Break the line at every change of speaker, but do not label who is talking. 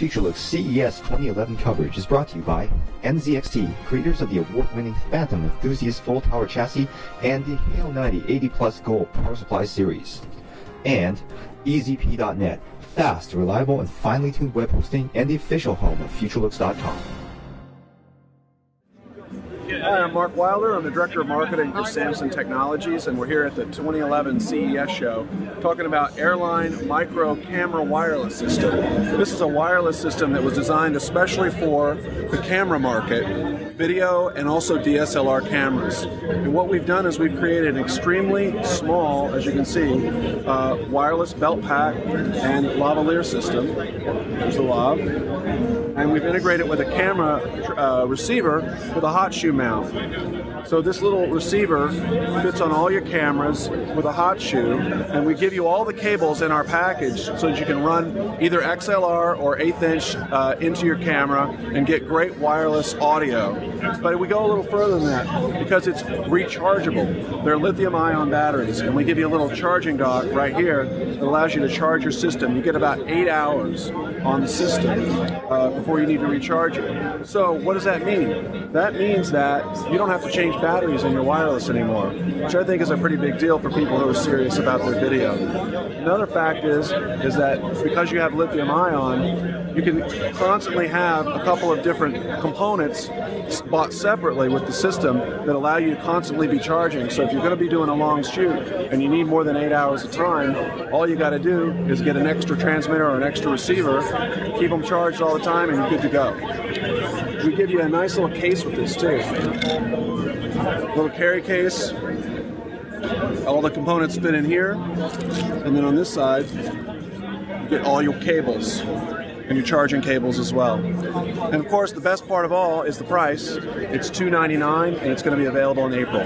FutureLook's CES 2011 coverage is brought to you by NZXT, creators of the award-winning Phantom Enthusiast Full Tower Chassis and the Hale 90 80 Plus Gold Power Supply Series. And EZP.net, fast, reliable, and finely tuned web hosting and the official home of FutureLooks.com.
Hi, I'm Mark Wilder. I'm the Director of Marketing for Samson Technologies, and we're here at the 2011 CES show talking about Airline Micro Camera Wireless System. This is a wireless system that was designed especially for the camera market, video, and also DSLR cameras. And what we've done is we've created an extremely small, as you can see, uh, wireless belt pack and lavalier system. There's the lav. And we've integrated with a camera uh, receiver with a hot shoe mount. So this little receiver fits on all your cameras with a hot shoe, and we give you all the cables in our package so that you can run either XLR or eighth inch uh, into your camera and get great wireless audio. But we go a little further than that because it's rechargeable. They're lithium ion batteries, and we give you a little charging dock right here that allows you to charge your system. You get about eight hours on the system uh, before you need to recharge it. So what does that mean? That means that you don't have to change batteries in your wireless anymore, which I think is a pretty big deal for people who are serious about their video. Another fact is is that because you have lithium ion, you can constantly have a couple of different components bought separately with the system that allow you to constantly be charging. So if you're going to be doing a long shoot and you need more than eight hours of time, all you got to do is get an extra transmitter or an extra receiver, keep them charged all the time, and you're good to go. We give you a nice little case with this too. Little carry case. All the components fit in here, and then on this side, you get all your cables and your charging cables as well. And of course, the best part of all is the price. It's $2.99 and it's going to be available in April.